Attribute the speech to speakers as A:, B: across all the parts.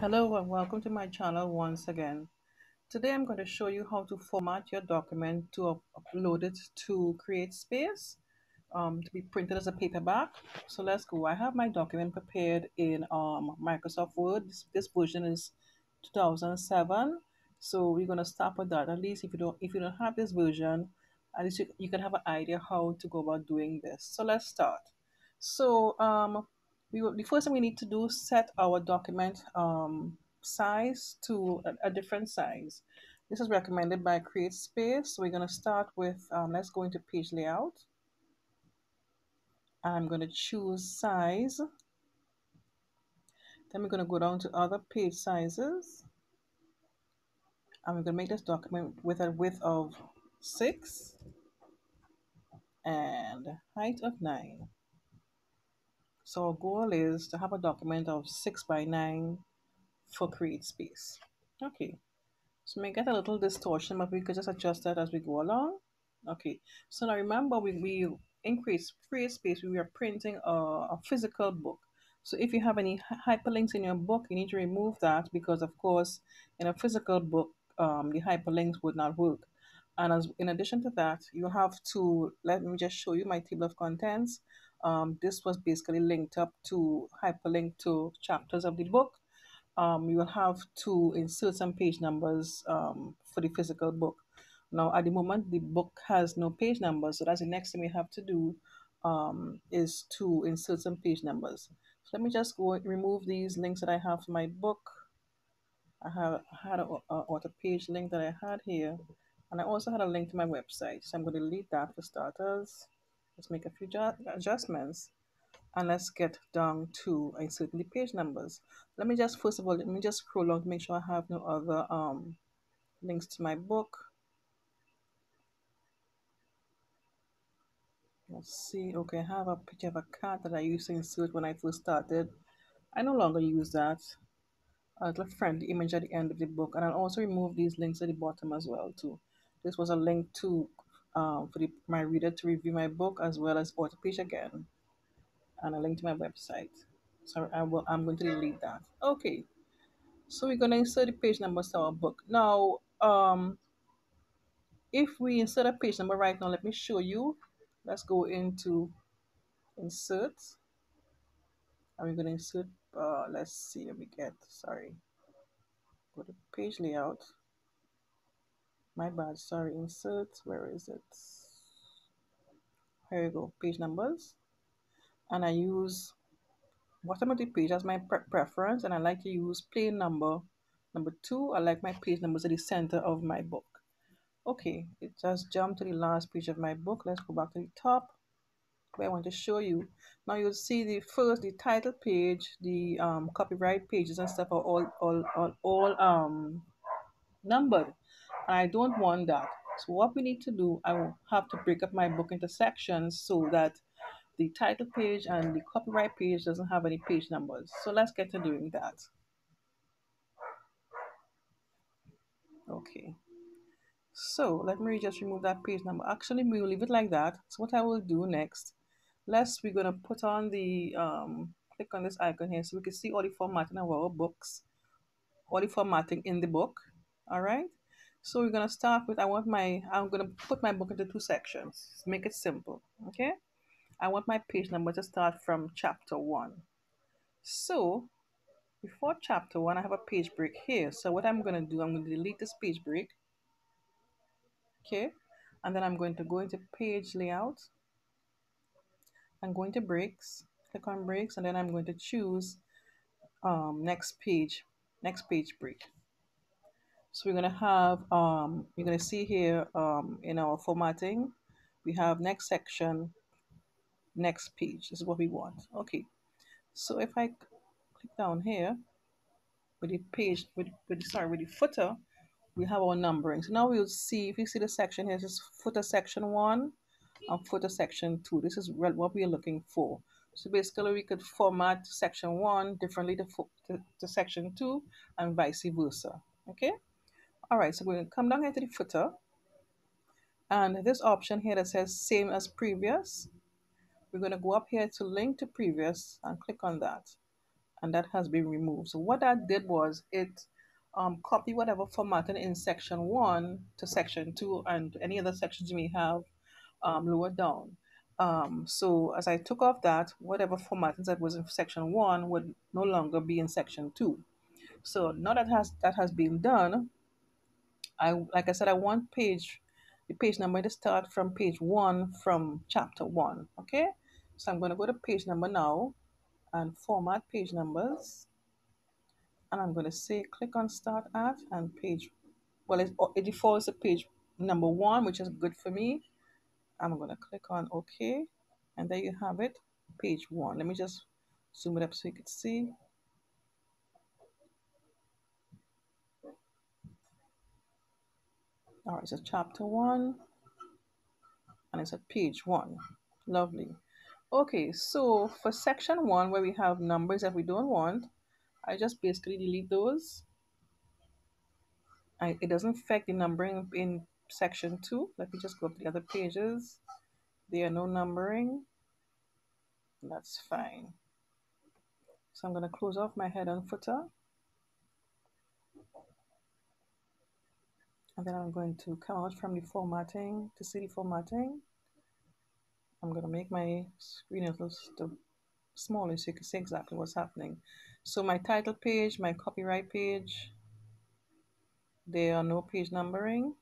A: Hello and welcome to my channel once again. Today I'm going to show you how to format your document to up- upload it to CreateSpace um, to be printed as a paperback. So let's go. I have my document prepared in um, Microsoft Word. This, this version is 2007. So we're going to start with that. At least if you don't if you don't have this version, at least you, you can have an idea how to go about doing this. So let's start. So um, we will, the first thing we need to do set our document um, size to a, a different size. This is recommended by CreateSpace. So we're going to start with, um, let's go into page layout. I'm going to choose size. Then we're going to go down to other page sizes. And we're going to make this document with a width of 6 and height of 9. So our goal is to have a document of 6 by 9 for CreateSpace. Okay, so may get a little distortion, but we could just adjust that as we go along. Okay, so now remember we, we increase CreateSpace, we are printing a, a physical book. So if you have any hyperlinks in your book, you need to remove that because of course in a physical book, um, the hyperlinks would not work. And as in addition to that, you have to, let me just show you my table of contents. Um, this was basically linked up to hyperlink to chapters of the book um, you will have to insert some page numbers um, for the physical book. Now, at the moment, the book has no page numbers, so that's the next thing we have to do um, is to insert some page numbers. So let me just go remove these links that I have for my book. I have had a, a page link that I had here, and I also had a link to my website. So I'm going to delete that for starters. Let's make a few adjustments and let's get down to inserting the page numbers. Let me just, first of all, let me just scroll on to make sure I have no other um, links to my book. Let's see, okay, I have a picture of a cat that I used to insert when I first started. I no longer use that. I'll friendly image at the end of the book, and I'll also remove these links at the bottom as well too. This was a link to um, for the, my reader to review my book as well as author page again and a link to my website. So I will, I'm going to delete that. Okay. So we're going to insert the page number to our book. Now, um, if we insert a page number right now, let me show you. Let's go into insert. And we're going to insert, uh, let's see let me get. Sorry. Go to page layout. My bad. Sorry. Insert. Where is it? Here we go. Page numbers. And I use bottom of the page as my pre preference and I like to use plain number. Number two, I like my page numbers at the center of my book. Okay, it just jumped to the last page of my book. Let's go back to the top where I want to show you. Now you'll see the first, the title page, the um, copyright pages and stuff are all, all, all, all um, numbered. And I don't want that. So what we need to do, I will have to break up my book into sections so that the title page and the copyright page doesn't have any page numbers. So let's get to doing that. Okay. So let me just remove that page number. Actually, we will leave it like that. So what I will do next, let's, we're to put on the, um, click on this icon here so we can see all the formatting of our books, all the formatting in the book. All right. So we're to start with, I want my, I'm to put my book into two sections. Make it simple. Okay. I want my page number to start from chapter 1. So before chapter 1, I have a page break here. So what I'm to do, I'm to delete this page break. Okay. And then I'm going to go into page layout. I'm going to breaks, click on breaks, and then I'm going to choose um, next page, next page break. So we're going to have, um, you're going to see here um, in our formatting, we have next section, next page. This is what we want. Okay. So if I click down here with the page, with, with sorry, with the footer, we have our numbering. So now we'll see, if you see the section here, this is footer section one and footer section two. This is what we are looking for. So basically we could format section one differently to, to, to section two and vice versa. Okay. All right. So we're to come down here to the footer. And this option here that says same as previous, we're going to go up here to link to previous and click on that. and that has been removed. So what that did was it um, whatever formatting in section one to section two and any other sections you may have um, lower down. Um, so as I took off that, whatever formatting that was in section one would no longer be in section two. So now that has that has been done, I like I said, I want page the page number to start from page one from chapter one. Okay, so I'm going to go to page number now and format page numbers, and I'm going to say click on start at and page. Well, it, it defaults to page number one, which is good for me. I'm going to click on OK, and there you have it, page one. Let me just zoom it up so you can see. All right, so chapter one, and it's at page one. Lovely. Okay, so for section one, where we have numbers that we don't want, I just basically delete those. I, it doesn't affect the numbering in section two. Let me just go up to the other pages. There are no numbering. That's fine. So I'm going to close off my head and footer. And then I'm going to come out from the formatting to see the formatting. I'm going to make my screen a little smaller so you can see exactly what's happening. So my title page, my copyright page, there are no page numbering.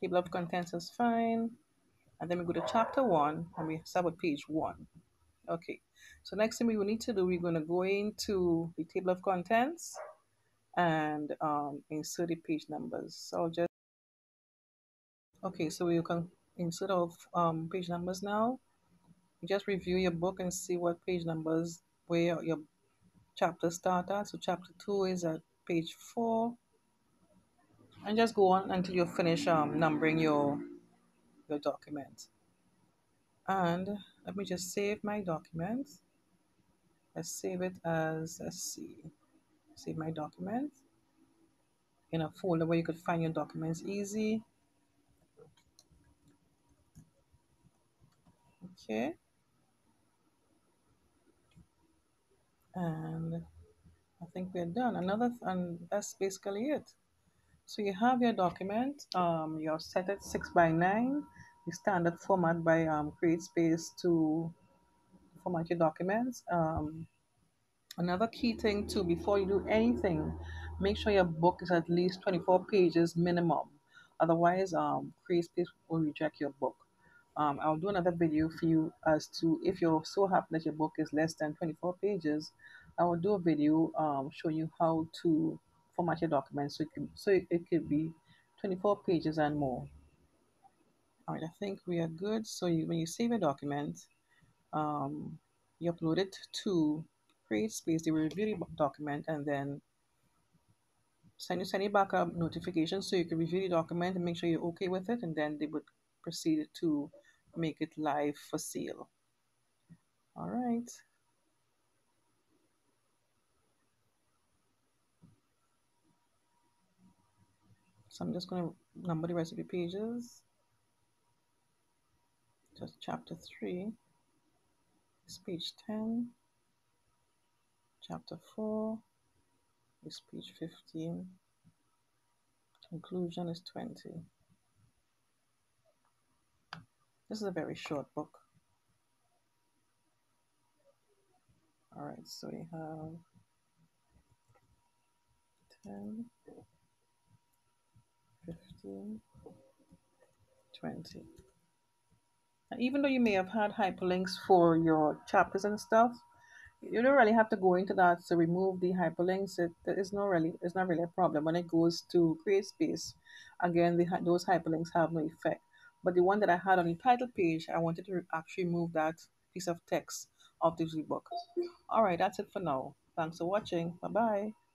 A: Table of contents is fine. And then we go to chapter one and we start with page one. Okay, so next thing we will need to do, we're going to go into the table of contents and um, insert the page numbers. So I'll just, okay, so you can insert of um, page numbers now. You just review your book and see what page numbers, where your chapter start at. So chapter two is at page four. And just go on until you finish um, numbering your, your document. And let me just save my document. Let's save it as, let's see, save my documents in a folder where you could find your documents easy. Okay. And I think we're done. Another, and that's basically it. So you have your document, um, you're set at six by nine, the standard format by um, CreateSpace to format your documents. Um, Another key thing too, before you do anything, make sure your book is at least 24 pages minimum. Otherwise, um, CreateSpace will reject your book. Um, I'll do another video for you as to if you're so happy that your book is less than 24 pages, I will do a video um, showing you how to format your documents so it can so it, it could be 24 pages and more. All right, I think we are good. So you, when you save a document, um, you upload it to CreateSpace, they will review the document and then send you send you back a notification so you can review the document and make sure you're okay with it, and then they would proceed to make it live for sale. All right. So I'm just going to number the recipe pages. Just chapter 3. It's page 10 chapter 4 is page 15 conclusion is 20 this is a very short book. All right so we have 10 15 20 and even though you may have had hyperlinks for your chapters and stuff you don't really have to go into that to remove the hyperlinks. It is not really it's not really a problem when it goes to CreateSpace. Again, the those hyperlinks have no effect. But the one that I had on the title page, I wanted to actually move that piece of text of the book. All right, that's it for now. Thanks for watching. Bye bye.